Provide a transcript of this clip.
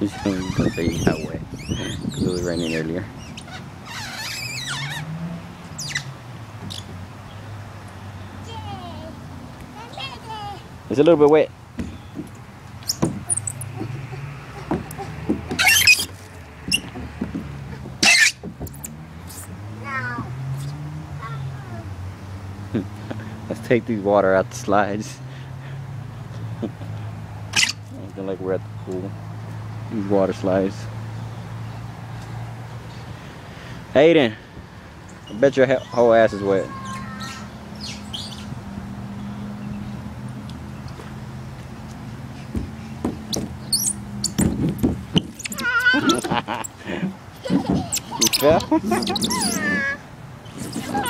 Don't say you got wet because it was raining earlier. It's a little bit wet. Let's take these water out the slides. Looking like we're at the pool. These water slides. Adan, I bet your whole ass is wet. you fell?